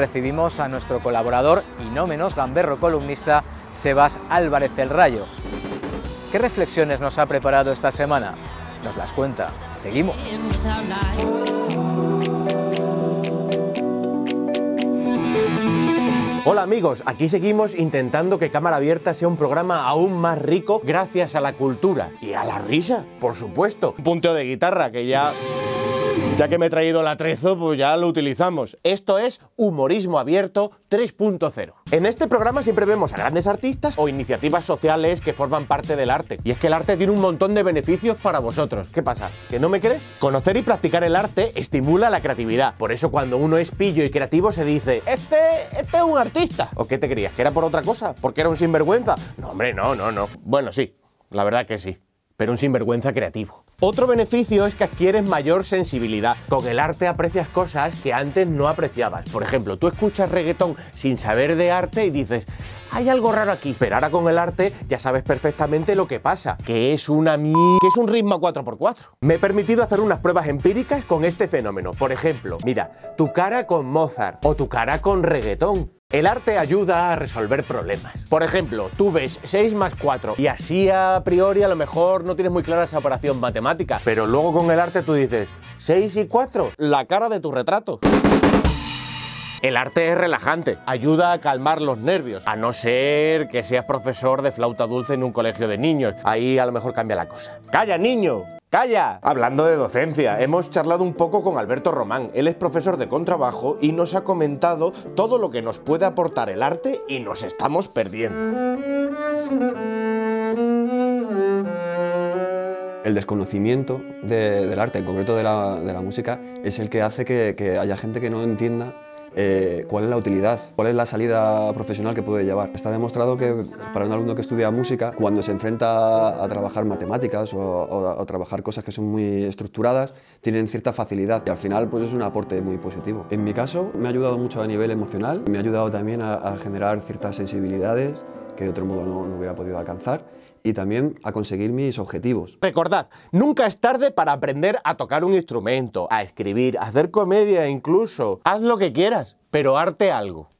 recibimos a nuestro colaborador y no menos gamberro columnista Sebas Álvarez el Rayo. ¿Qué reflexiones nos ha preparado esta semana? Nos las cuenta. Seguimos. Hola amigos, aquí seguimos intentando que Cámara Abierta sea un programa aún más rico gracias a la cultura y a la risa, por supuesto. Un punteo de guitarra que ya ya que me he traído el atrezo, pues ya lo utilizamos. Esto es Humorismo Abierto 3.0. En este programa siempre vemos a grandes artistas o iniciativas sociales que forman parte del arte. Y es que el arte tiene un montón de beneficios para vosotros. ¿Qué pasa? ¿Que no me crees? Conocer y practicar el arte estimula la creatividad. Por eso cuando uno es pillo y creativo se dice, este, este es un artista. ¿O qué te creías? ¿Que era por otra cosa? ¿Porque era un sinvergüenza? No, hombre, no, no, no. Bueno, sí, la verdad que sí. Pero un sinvergüenza creativo. Otro beneficio es que adquieres mayor sensibilidad. Con el arte aprecias cosas que antes no apreciabas. Por ejemplo, tú escuchas reggaetón sin saber de arte y dices, hay algo raro aquí. Pero ahora con el arte ya sabes perfectamente lo que pasa, que es una mi... que es un ritmo 4x4. Me he permitido hacer unas pruebas empíricas con este fenómeno. Por ejemplo, mira, tu cara con Mozart o tu cara con reggaetón. El arte ayuda a resolver problemas. Por ejemplo, tú ves 6 más 4 y así a priori a lo mejor no tienes muy clara esa operación matemática, pero luego con el arte tú dices 6 y 4, la cara de tu retrato. El arte es relajante, ayuda a calmar los nervios, a no ser que seas profesor de flauta dulce en un colegio de niños. Ahí a lo mejor cambia la cosa. ¡Calla, niño! ¡Calla! Hablando de docencia, hemos charlado un poco con Alberto Román. Él es profesor de contrabajo y nos ha comentado todo lo que nos puede aportar el arte y nos estamos perdiendo. El desconocimiento del arte, en concreto de la, música, es el que hace que haya gente que no entienda eh, cuál es la utilidad, cuál es la salida profesional que puede llevar. Está demostrado que para un alumno que estudia música, cuando se enfrenta a trabajar matemáticas o, a trabajar cosas que son muy estructuradas, tienen cierta facilidad y al final pues es un aporte muy positivo. En mi caso me ha ayudado mucho a nivel emocional, me ha ayudado también a, generar ciertas sensibilidades que de otro modo no, no hubiera podido alcanzar y también a conseguir mis objetivos. Recordad, nunca es tarde para aprender a tocar un instrumento, a escribir, a hacer comedia incluso. Haz lo que quieras, pero arte algo.